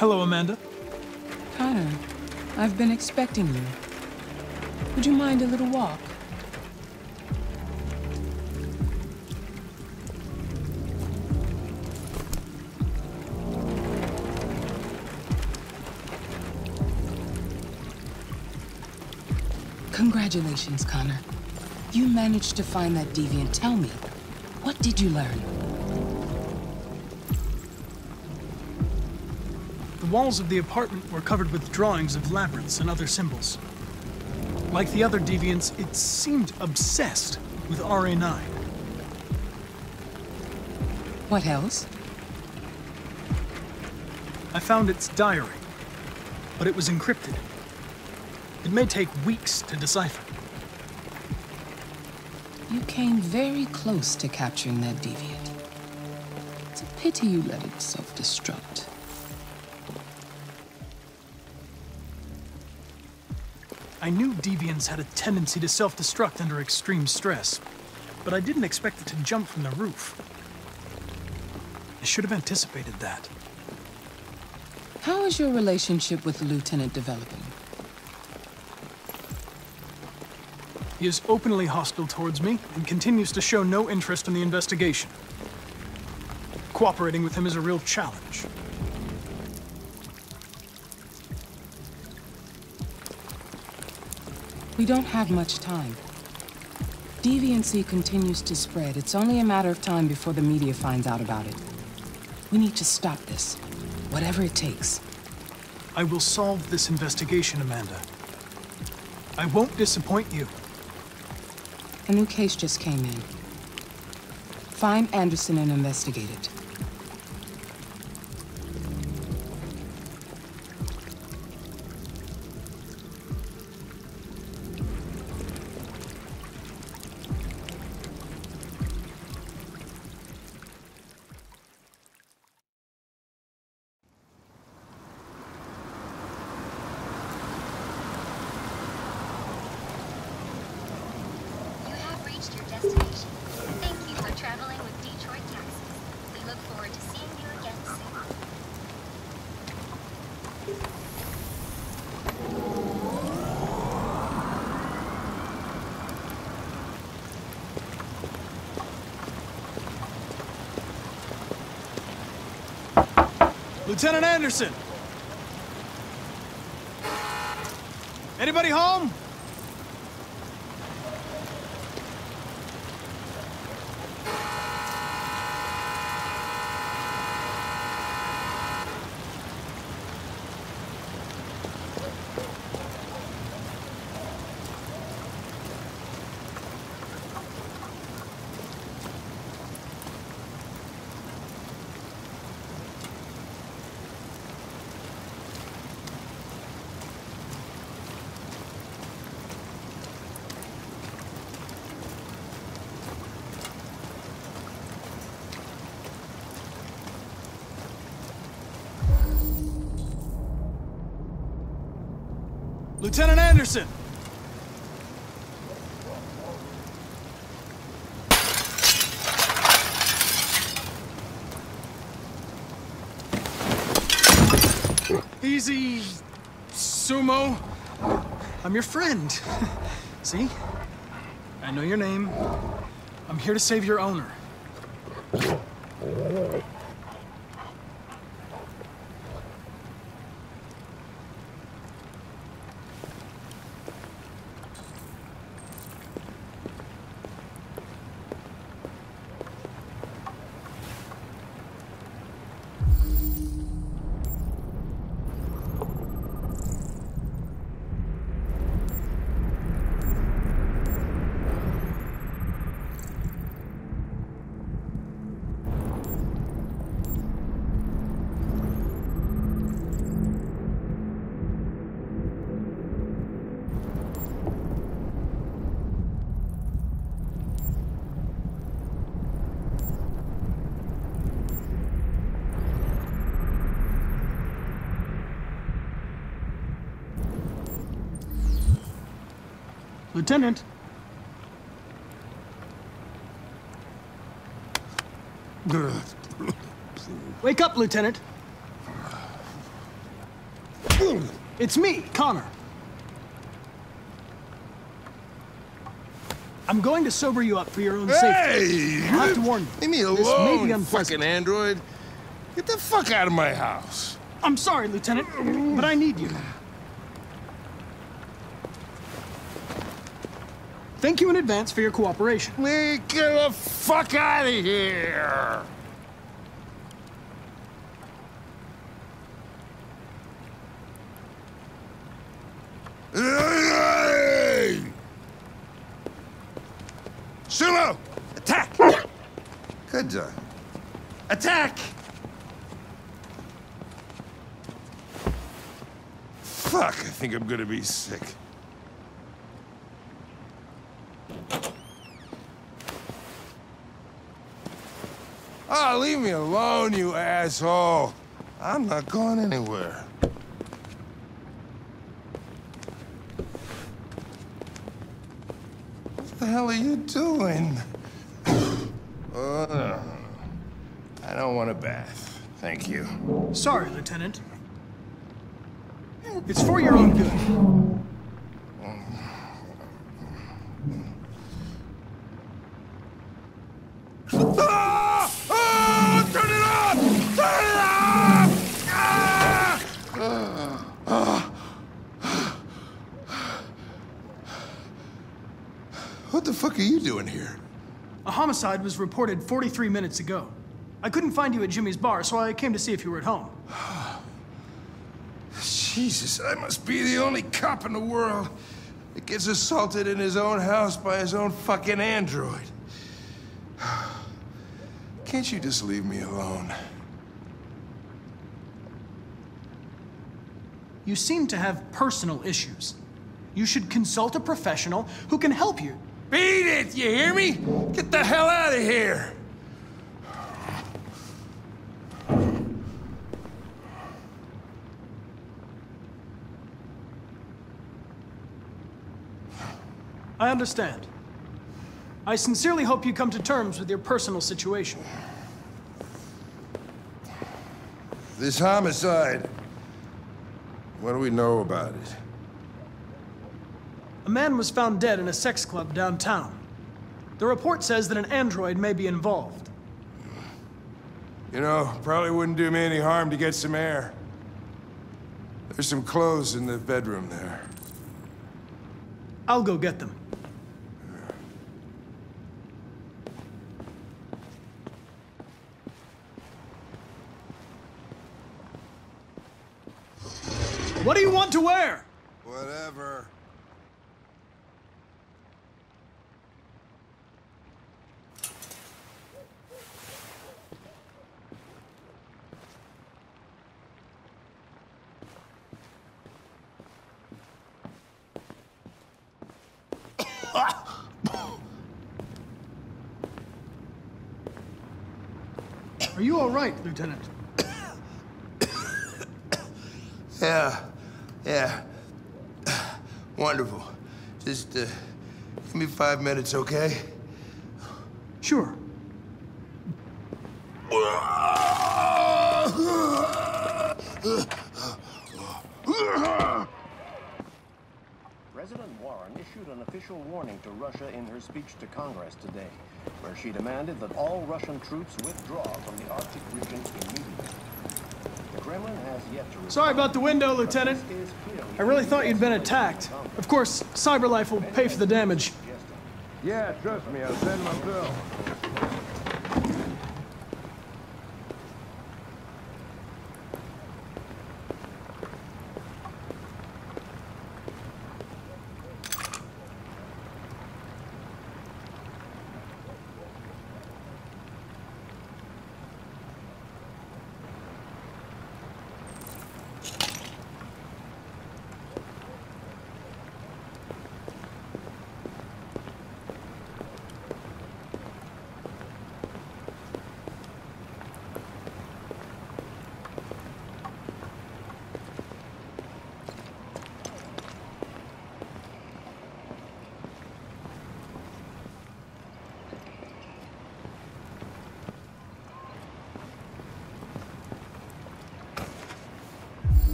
Hello, Amanda. Connor, I've been expecting you. Would you mind a little walk? Congratulations, Connor. You managed to find that deviant. Tell me, what did you learn? Walls of the apartment were covered with drawings of labyrinths and other symbols. Like the other deviants, it seemed obsessed with RA9. What else? I found its diary, but it was encrypted. It may take weeks to decipher. You came very close to capturing that deviant. It's a pity you let it self-destruct. I knew deviants had a tendency to self-destruct under extreme stress, but I didn't expect it to jump from the roof. I should have anticipated that. How is your relationship with the Lieutenant developing? He is openly hostile towards me and continues to show no interest in the investigation. Cooperating with him is a real challenge. We don't have much time. Deviancy continues to spread. It's only a matter of time before the media finds out about it. We need to stop this, whatever it takes. I will solve this investigation, Amanda. I won't disappoint you. A new case just came in. Find Anderson and investigate it. Lieutenant Anderson! Anybody home? Lieutenant Anderson! Easy, Sumo. I'm your friend. See? I know your name. I'm here to save your owner. Lieutenant. Wake up, Lieutenant. It's me, Connor. I'm going to sober you up for your own safety. Hey! I'll have to warn you. Leave me This may alone, be unpleasant. fucking android. Get the fuck out of my house. I'm sorry, Lieutenant, but I need you. Thank you in advance for your cooperation. Me, get the fuck out of here! Sumo! Attack! Good. Attack! Fuck, I think I'm gonna be sick. Oh, leave me alone, you asshole. I'm not going anywhere. What the hell are you doing? Uh, I don't want a bath. Thank you. Sorry, Lieutenant. It's for your own good. Ah! Ah! Turn it off! Turn it off! Ah! What the fuck are you doing here? A homicide was reported 43 minutes ago. I couldn't find you at Jimmy's bar, so I came to see if you were at home. Jesus, I must be the only cop in the world that gets assaulted in his own house by his own fucking android. Can't you just leave me alone? You seem to have personal issues. You should consult a professional who can help you. Beat it, you hear me? Get the hell out of here! I understand. I sincerely hope you come to terms with your personal situation. This homicide. What do we know about it? A man was found dead in a sex club downtown. The report says that an android may be involved. You know, probably wouldn't do me any harm to get some air. There's some clothes in the bedroom there. I'll go get them. What do you want to wear? Whatever. Are you all right, Lieutenant? Yeah, yeah. Wonderful. Just, uh, give me five minutes, okay? Sure. President issued an official warning to Russia in her speech to Congress today, where she demanded that all Russian troops withdraw from the Arctic region immediately. The Kremlin has yet to Sorry about the window, Lieutenant. This is clearly I really thought you'd been attacked. Of course, CyberLife will pay for the damage. Yeah, trust me, I'll send my bill.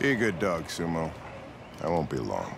Be a good dog, Sumo. I won't be long.